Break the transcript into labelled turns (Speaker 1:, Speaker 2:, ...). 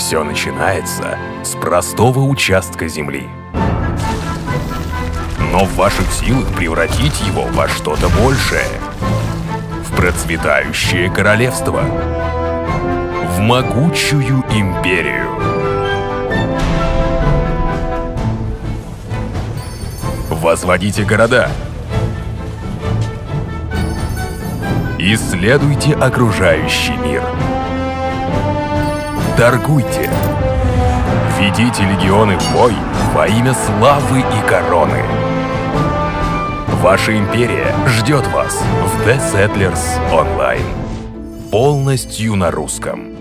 Speaker 1: Все начинается с простого участка земли. Но в ваших силах превратить его во что-то большее. В процветающее королевство. В могучую империю. Возводите города. Исследуйте окружающий мир. Торгуйте. Ведите легионы в бой во имя славы и короны. Ваша империя ждет вас в The Settlers Online. Полностью на русском.